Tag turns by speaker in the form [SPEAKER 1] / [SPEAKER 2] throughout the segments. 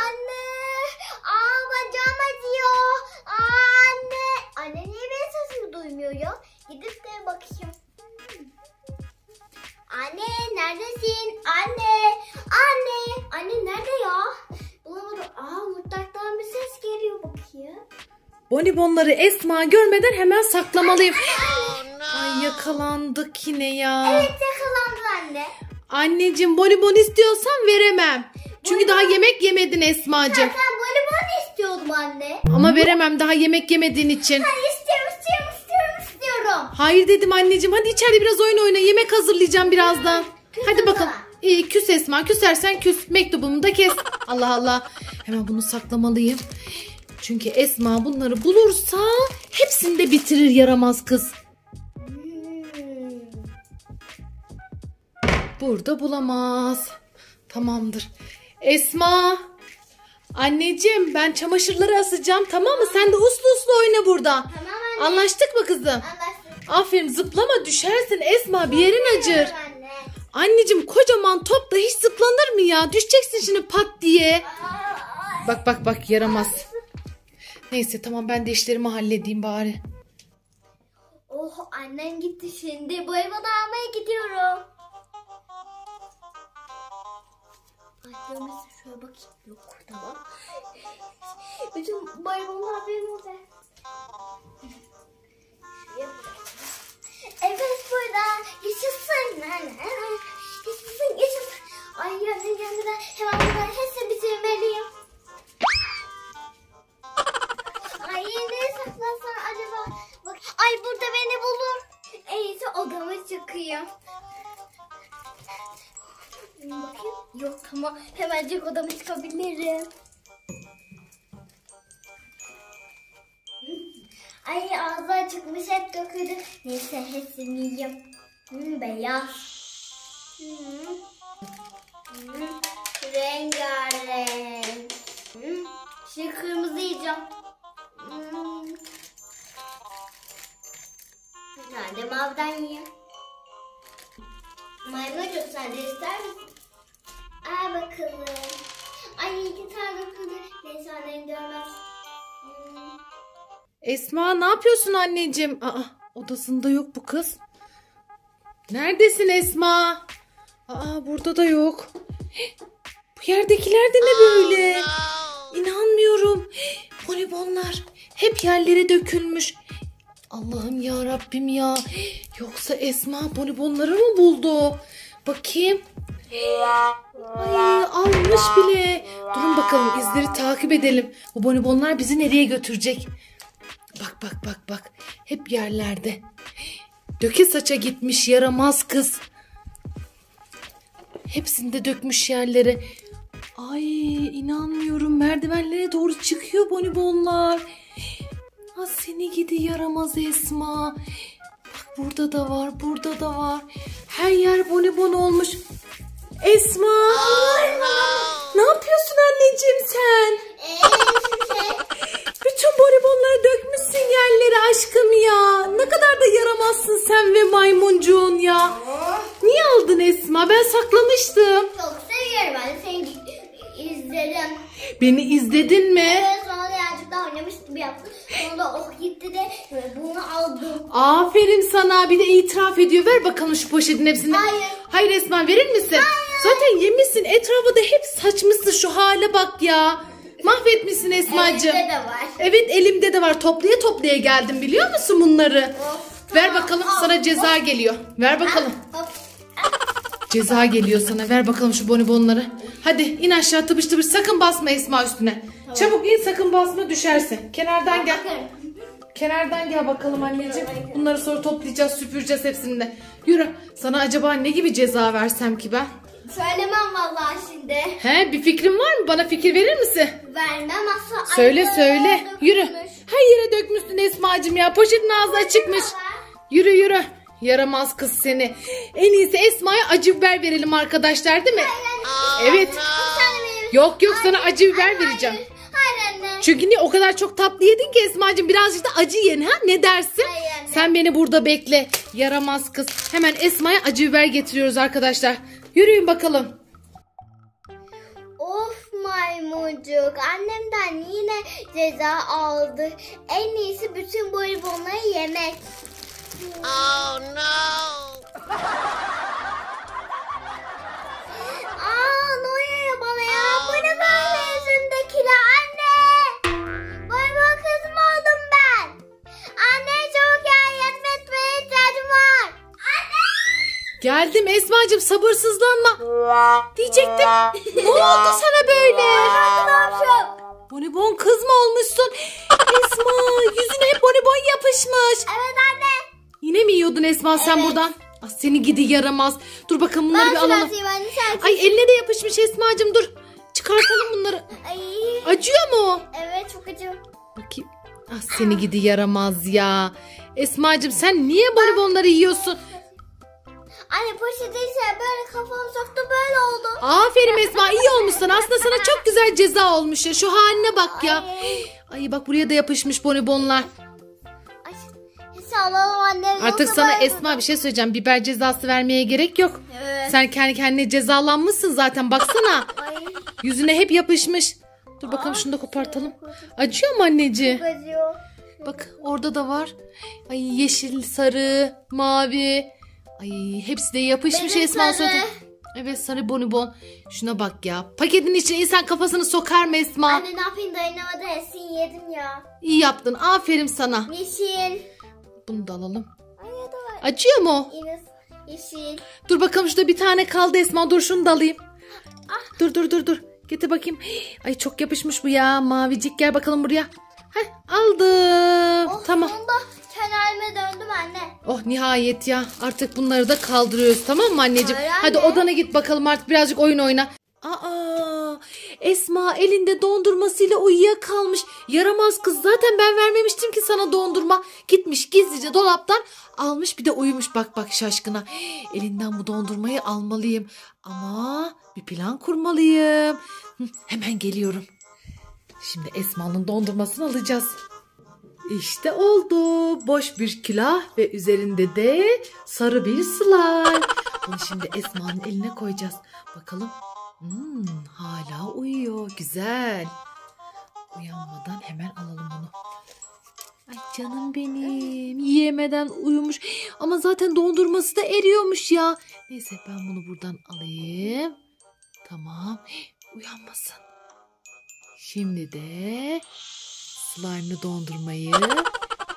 [SPEAKER 1] Anne. Aa bacağım acıyor. Aa, anne. Anne niye benim sesimi duymuyor ya? Gidip de bakayım. Anne neredesin? Anne. Anne. Anne nerede ya? Bulamadım. Aa mutfaktan bir ses geliyor bakayım.
[SPEAKER 2] Bonibonları Esma görmeden hemen saklamalıyım. Ay yakalandık yine ya.
[SPEAKER 1] Evet yakalandı anne.
[SPEAKER 2] Anneciğim bonibon istiyorsan veremem. Çünkü daha yemek yemedin Esma'cığım.
[SPEAKER 1] Ben voleybol istiyordum anne.
[SPEAKER 2] Ama veremem daha yemek yemediğin için.
[SPEAKER 1] Ben istiyorum istiyorum istiyorum istiyorum.
[SPEAKER 2] Hayır dedim anneciğim hadi içeride biraz oyun oyna yemek hazırlayacağım birazdan.
[SPEAKER 1] Küs
[SPEAKER 2] Hadi bakalım. İyi küs Esma küsersen küs mektubumu da kes. Allah Allah. Hemen bunu saklamalıyım. Çünkü Esma bunları bulursa hepsini de bitirir yaramaz kız. Burada bulamaz. Tamamdır. Esma. Anneciğim ben çamaşırları asacağım tamam mı? Sen de uslu uslu oyna burada.
[SPEAKER 1] Tamam anne.
[SPEAKER 2] Anlaştık mı kızım?
[SPEAKER 1] Anlaştık.
[SPEAKER 2] Aferin zıplama düşersin Esma bir yerin acır.
[SPEAKER 1] Anne.
[SPEAKER 2] Anneciğim kocaman top da hiç zıplanır mı ya? Düşeceksin şimdi pat diye. Bak bak bak yaramaz. Neyse tamam ben de işlerimi halledeyim bari.
[SPEAKER 1] Oh annem gitti şimdi. Boyama almaya gidiyorum. Ay şöyle bakayım. Yok tamam. Bütün boyamalar benim bırakayım. Evet burada. Yaşasın. Yaşasın yaşasın. Ay yandım yandım. Hemen buradan hepsini bitirmeliyim. Ay nereye saklansan acaba? Bak, ay burada beni bulur. En iyisi odama çıkayım. Yok tamam. Hemencik odama çıkabilirim. Ay ağzı çıkmış hep döküldü. Neyse hepsini yiyeyim. Hmm, beyaz. Hmm. Hmm. Rengarenk. Hmm. Şimdi kırmızı yiyeceğim. Hmm. Nerede maviden yiyeyim? Maymuncuk sen de ister misin? Al bakalım. Ay iki tane kırdı. Neyse annem görmez. Hmm.
[SPEAKER 2] Esma ne yapıyorsun anneciğim? Aa odasında yok bu kız. Neredesin Esma? Aa burada da yok. Heh, Bu yerdekiler de ne böyle? İnanmıyorum. Heh, Bonibonlar hep yerlere dökülmüş. Allah'ım ya Rabbim ya. Yoksa Esma bonibonları mı buldu? Bakayım. Ay almış bile. Durun bakalım izleri takip edelim. Bu bonibonlar bizi nereye götürecek? Bak bak bak bak. Hep yerlerde. Döke saça gitmiş yaramaz kız. Hepsini de dökmüş yerlere. Ay inanmıyorum merdivenlere doğru çıkıyor bonibonlar. Ha seni gidi yaramaz Esma. Bak burada da var, burada da var. Her yer bonibon olmuş. Esma! Ne yapıyorsun anneciğim sen? Bütün bonibonları dökmüşsün yerlere aşkım ya. Ne kadar da yaramazsın sen ve maymuncuğun ya. Niye aldın Esma? Ben saklamıştım.
[SPEAKER 1] Çok seviyorum ben seni izledim.
[SPEAKER 2] Beni izledin mi?
[SPEAKER 1] Sonra birazcık daha oynamış gibi yaptım. Sonra oh gitti de bunu aldım.
[SPEAKER 2] Aferin sana. Bir de itiraf ediyor. Ver bakalım şu poşetin hepsini.
[SPEAKER 1] Hayır.
[SPEAKER 2] Hayır Esma verir misin? Zaten yemişsin. Etrafı da hep saçmışsın. Şu hale bak ya. Mahvetmişsin Esma'cığım.
[SPEAKER 1] Elimde de var.
[SPEAKER 2] Evet elimde de var. Toplaya toplaya geldim biliyor musun bunları?
[SPEAKER 1] Of,
[SPEAKER 2] Ver
[SPEAKER 1] tamam,
[SPEAKER 2] bakalım
[SPEAKER 1] al.
[SPEAKER 2] sana ceza geliyor. Ver bakalım.
[SPEAKER 1] Hop.
[SPEAKER 2] Ceza geliyor sana. Ver bakalım şu bonibonları. Hadi in aşağı tıbış tıbış. Sakın basma Esma üstüne. Çabuk in sakın basma düşersin. Kenardan gel. Kenardan gel bakalım anneciğim. Bunları sonra toplayacağız, süpüreceğiz hepsini de. Yürü. Sana acaba ne gibi ceza versem ki ben?
[SPEAKER 1] Söylemem vallahi şimdi.
[SPEAKER 2] He, bir fikrin var mı? Bana fikir verir misin?
[SPEAKER 1] Vermem asla.
[SPEAKER 2] Söyle
[SPEAKER 1] Ay,
[SPEAKER 2] söyle.
[SPEAKER 1] dökülmüş.
[SPEAKER 2] Yürü. Her yere dökmüşsün Esma'cığım ya. Poşetin ağzı açıkmış. Yürü yürü. Yaramaz kız seni. En iyisi Esma'ya acı biber verelim arkadaşlar değil mi? Evet.
[SPEAKER 1] Sen de benim.
[SPEAKER 2] Yok yok sana acı biber vereceğim.
[SPEAKER 1] Hayır anne.
[SPEAKER 2] Çünkü niye o kadar çok tatlı yedin ki Esma'cığım birazcık da acı yen ha ne dersin?
[SPEAKER 1] Hayır anne.
[SPEAKER 2] Sen beni burada bekle. Yaramaz kız. Hemen Esma'ya acı biber getiriyoruz arkadaşlar. Yürüyün bakalım.
[SPEAKER 1] Of maymuncuk. Annemden yine ceza aldı. En iyisi bütün bonibonları yemek. Aa
[SPEAKER 2] Geldim Esma'cığım sabırsızlanma. Diyecektim. ne oldu sana böyle? Bonibon kız mı olmuşsun? Esma yüzüne hep bonibon yapışmış.
[SPEAKER 1] Evet anne.
[SPEAKER 2] Yine mi yiyordun Esma sen
[SPEAKER 1] Evet.
[SPEAKER 2] buradan? Ah, seni gidi yaramaz. Dur bakalım bunları
[SPEAKER 1] Ben
[SPEAKER 2] bir alalım.
[SPEAKER 1] şurasıyım anne sen.
[SPEAKER 2] Ay eline de yapışmış Esma'cığım dur. Çıkartalım bunları.
[SPEAKER 1] Ay.
[SPEAKER 2] Acıyor mu?
[SPEAKER 1] Evet çok acı.
[SPEAKER 2] Bakayım. Ah seni gidi yaramaz ya. Esma'cığım sen niye bonibonları yiyorsun?
[SPEAKER 1] Anne poşete ise böyle kafamı soktu böyle oldu.
[SPEAKER 2] Aferin Esma iyi olmuşsun. Aslında sana çok güzel ceza olmuş ya. Şu haline bak ya.
[SPEAKER 1] Ay.
[SPEAKER 2] Ay bak buraya da yapışmış bonibonlar.
[SPEAKER 1] Ay. Annem.
[SPEAKER 2] Artık
[SPEAKER 1] yoksa
[SPEAKER 2] sana
[SPEAKER 1] ben-
[SPEAKER 2] Esma bir şey söyleyeceğim. Biber cezası vermeye gerek yok.
[SPEAKER 1] Evet.
[SPEAKER 2] Sen kendi kendine cezalanmışsın zaten baksana.
[SPEAKER 1] Ay.
[SPEAKER 2] Yüzüne hep yapışmış. Dur bakalım şunu da kopartalım. Acıyor mu anneciğim?
[SPEAKER 1] Acıyor.
[SPEAKER 2] Bak orada da var. Ay yeşil, sarı, mavi. Ay hepsi de yapışmış
[SPEAKER 1] Benim
[SPEAKER 2] Esma
[SPEAKER 1] sarı.
[SPEAKER 2] suratına. Evet sarı bonibon. Şuna bak ya. Paketin içine insan kafasını sokar mı Esma?
[SPEAKER 1] Anne ne yapayım dayanamadı Esin yedim ya.
[SPEAKER 2] İyi yaptın. Aferin sana.
[SPEAKER 1] Yeşil.
[SPEAKER 2] Bunu da alalım.
[SPEAKER 1] Ay da var.
[SPEAKER 2] Acıyor mu?
[SPEAKER 1] Yine yeşil.
[SPEAKER 2] Dur bakalım şurada bir tane kaldı Esma. Dur şunu da alayım.
[SPEAKER 1] Ah.
[SPEAKER 2] Dur dur dur dur. Getir bakayım. Ay çok yapışmış bu ya. Mavicik gel bakalım buraya. Heh aldım.
[SPEAKER 1] Oh,
[SPEAKER 2] tamam.
[SPEAKER 1] Sonunda kendi halime döndüm anne.
[SPEAKER 2] Oh nihayet ya. Artık bunları da kaldırıyoruz tamam mı anneciğim?
[SPEAKER 1] Hayır
[SPEAKER 2] Hadi
[SPEAKER 1] anne.
[SPEAKER 2] odana git bakalım artık birazcık oyun oyna. Aa, Esma elinde dondurmasıyla uyuyakalmış. Yaramaz kız. Zaten ben vermemiştim ki sana dondurma. Gitmiş gizlice dolaptan almış bir de uyumuş. Bak bak şaşkına. Elinden bu dondurmayı almalıyım. Ama bir plan kurmalıyım. Hı, Hemen geliyorum. Şimdi Esma'nın dondurmasını alacağız. İşte oldu. Boş bir külah ve üzerinde de sarı bir slime. Bunu şimdi Esma'nın eline koyacağız. Bakalım. Hmm, hala uyuyor. Güzel. Uyanmadan hemen alalım onu. Ay canım benim. Yiyemeden uyumuş. Ama zaten dondurması da eriyormuş ya. Neyse ben bunu buradan alayım. Tamam. Uyanmasın. Şimdi de slime'lı dondurmayı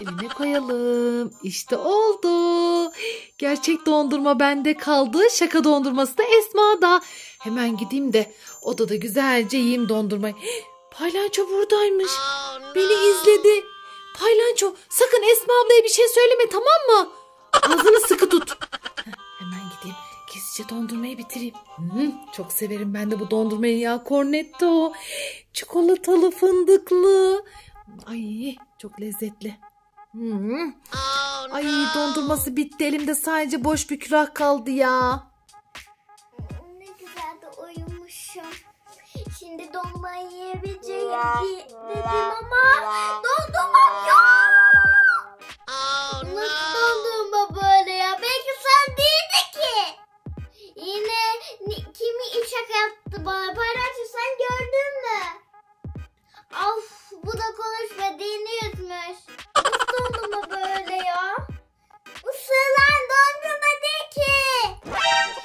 [SPEAKER 2] eline koyalım. İşte oldu. Gerçek dondurma bende kaldı. Şaka dondurması da Esma'da. Hemen gideyim de odada güzelce yiyeyim dondurmayı. Paylanço buradaymış. Beni izledi. Paylanço sakın Esma ablaya bir şey söyleme tamam mı? Ağzını sıkı tut. Hemen gideyim. Gizlice dondurmayı bitireyim. Hmm, çok severim ben de bu dondurmayı ya. Cornetto. Çikolatalı fındıklı. Ay çok lezzetli. Hmm. Ay dondurması bitti elimde sadece boş bir külah kaldı ya.
[SPEAKER 1] Ne güzel de uyumuşum. Şimdi dondurmayı yiyebileceğim di- dedim ama dondurmam yok. Nasıl dondurma böyle ya? Belki sen değildi ki. Yine kimi şaka yaptı bana? Paylaştı sen gördün mü? Of bu da konuşma dilini yutmuş. Nasıl dondurma böyle ya? Bu sığılan dondurma değil ki.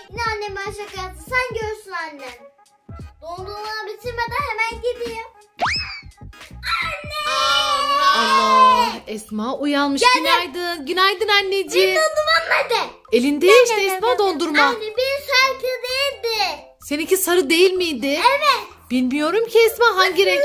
[SPEAKER 1] Yine annem ben şaka yaptı. Sen görsün annem. Dondurma bitirmeden hemen gideyim. Anne!
[SPEAKER 2] Allah Esma uyanmış. Günaydın. Günaydın anneciğim.
[SPEAKER 1] Dondurmam nerede?
[SPEAKER 2] Elinde işte Esma dondurma.
[SPEAKER 1] Anne bir şarkı değildi.
[SPEAKER 2] Seninki sarı değil miydi?
[SPEAKER 1] Evet.
[SPEAKER 2] Bilmiyorum ki Esma hangi renk.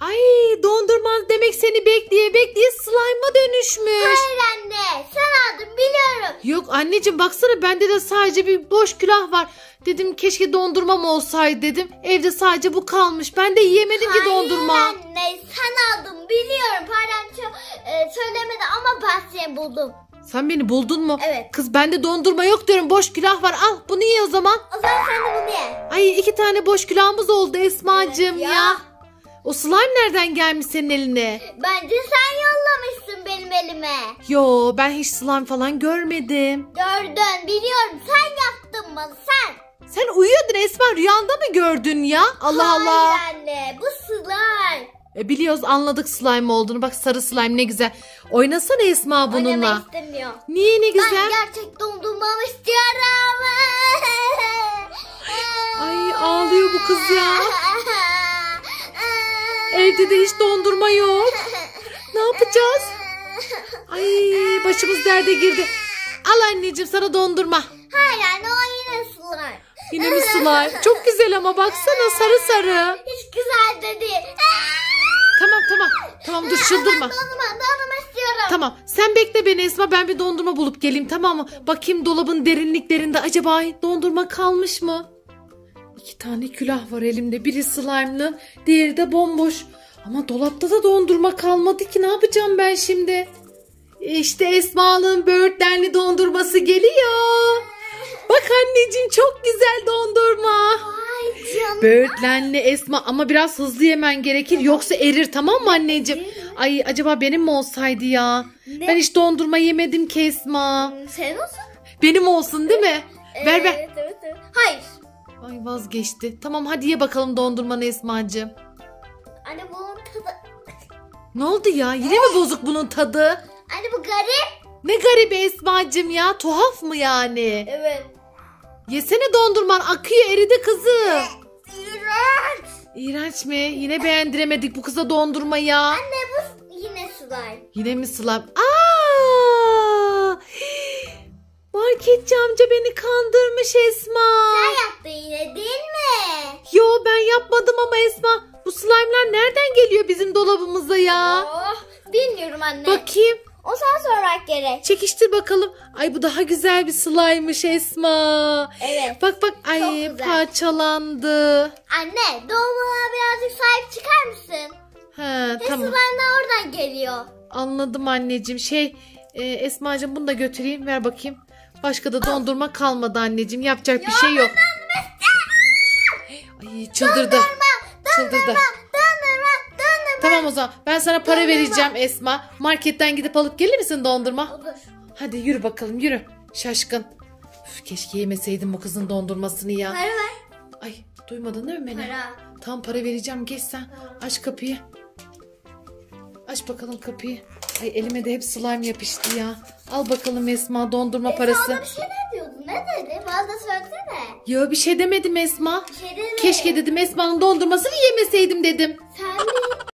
[SPEAKER 2] Ay dondurman demek seni bekleye bekleye slime'a dönüşmüş.
[SPEAKER 1] Hayır anne. Sen aldın biliyorum.
[SPEAKER 2] Yok anneciğim baksana bende de sadece bir boş külah var. Dedim keşke dondurmam olsaydı dedim. Evde sadece bu kalmış. Ben de yiyemedim ki dondurma.
[SPEAKER 1] Hayır anne sen aldın biliyorum. Pardon e, söylemedi ama ben seni buldum.
[SPEAKER 2] Sen beni buldun mu?
[SPEAKER 1] Evet.
[SPEAKER 2] Kız bende dondurma yok diyorum. Boş külah var. Al bunu ye o zaman.
[SPEAKER 1] O zaman sen de bunu ye.
[SPEAKER 2] Ay iki tane boş külahımız oldu Esma'cığım
[SPEAKER 1] Evet
[SPEAKER 2] ya.
[SPEAKER 1] ya.
[SPEAKER 2] O slime nereden gelmiş senin eline?
[SPEAKER 1] Bence sen yollamışsın benim elime.
[SPEAKER 2] Yo ben hiç slime falan görmedim.
[SPEAKER 1] Gördün biliyorum sen yaptın bana sen.
[SPEAKER 2] Sen uyuyordun Esma rüyanda mı gördün ya? Allah Allah.
[SPEAKER 1] Hayır anne bu slime.
[SPEAKER 2] E, biliyoruz anladık slime olduğunu. Bak sarı slime ne güzel. Oynasana Esma bununla.
[SPEAKER 1] Oynamak istemiyor.
[SPEAKER 2] Niye ne
[SPEAKER 1] Ben
[SPEAKER 2] güzel?
[SPEAKER 1] gerçek dondurmamı istiyorum.
[SPEAKER 2] Ay ağlıyor bu kız ya. Evde de hiç dondurma yok. Ne yapacağız? Ay başımız derde girdi. Al anneciğim sana dondurma.
[SPEAKER 1] Hayır anne o yine slime.
[SPEAKER 2] Yine mi slime? Çok güzel ama baksana sarı sarı.
[SPEAKER 1] Hiç güzel de değil.
[SPEAKER 2] Tamam tamam. Tamam dur çıldırma.
[SPEAKER 1] Dondurma, dondurma istiyorum.
[SPEAKER 2] Tamam sen bekle beni Esma ben bir dondurma bulup geleyim tamam mı? Bakayım dolabın derinliklerinde acaba dondurma kalmış mı? İki tane külah var elimde. Biri slime'lı diğeri de bomboş. Ama dolapta da dondurma kalmadı ki ne yapacağım ben şimdi? İşte Esma'nın böğürtlenli dondurması geliyor. Bak anneciğim çok güzel dondurma. Böğürtlenli Esma ama biraz hızlı yemen gerekir yoksa erir tamam mı anneciğim? Ay acaba benim mi olsaydı ya? Ben hiç dondurma yemedim ki Esma.
[SPEAKER 1] Sen olsun.
[SPEAKER 2] Benim olsun değil mi? Ver ver. Ay vazgeçti. Tamam hadi ye bakalım dondurmanı Esma'cığım.
[SPEAKER 1] Anne bunun tadı.
[SPEAKER 2] Ne oldu ya? Yine mi bozuk bunun tadı?
[SPEAKER 1] Anne bu garip.
[SPEAKER 2] Ne garip Esma'cığım ya. Tuhaf mı yani?
[SPEAKER 1] Evet.
[SPEAKER 2] Yesene dondurman akıyor eridi kızım.
[SPEAKER 1] İğrenç.
[SPEAKER 2] İğrenç mi? Yine beğendiremedik bu kıza dondurma ya.
[SPEAKER 1] Anne bu yine slime.
[SPEAKER 2] Yine mi slime? Aa! Marketçi amca beni kandırmış Esma.
[SPEAKER 1] Sen yaptın yine değil mi?
[SPEAKER 2] Yo ben yapmadım ama Esma. Bu slime'lar nereden geliyor bizim dolabımıza ya?
[SPEAKER 1] Oh, bilmiyorum anne.
[SPEAKER 2] Bakayım.
[SPEAKER 1] O sana sormak gerek.
[SPEAKER 2] Çekiştir bakalım. Ay bu daha güzel bir slime'mış Esma.
[SPEAKER 1] Evet.
[SPEAKER 2] Bak bak ay
[SPEAKER 1] Çok güzel.
[SPEAKER 2] parçalandı.
[SPEAKER 1] Anne doğumuna birazcık sahip çıkar mısın?
[SPEAKER 2] Ha
[SPEAKER 1] Tamam.
[SPEAKER 2] tamam.
[SPEAKER 1] oradan geliyor.
[SPEAKER 2] Anladım anneciğim. Şey e, Esma'cığım bunu da götüreyim ver bakayım. Başka da dondurma kalmadı anneciğim. Yapacak bir şey yok. Ay çıldırdı. Çıldırdı. Tamam o zaman ben sana para vereceğim Esma. Marketten gidip alıp gelir misin dondurma?
[SPEAKER 1] Olur.
[SPEAKER 2] Hadi yürü bakalım yürü. Şaşkın. Üf, keşke yemeseydim bu kızın dondurmasını ya.
[SPEAKER 1] Para ver.
[SPEAKER 2] Ay duymadın değil mi beni?
[SPEAKER 1] Para.
[SPEAKER 2] Tam para vereceğim geç sen. Aç kapıyı. Aç bakalım kapıyı. Ay elime de hep slime yapıştı ya. Al bakalım Esma dondurma parası.
[SPEAKER 1] Sana bir şeyler diyordun. Ne dedi? Bana da söylesene.
[SPEAKER 2] Ya bir şey demedim Esma.
[SPEAKER 1] Bir şey dedi mi?
[SPEAKER 2] Keşke dedim Esma'nın dondurmasını yemeseydim dedim.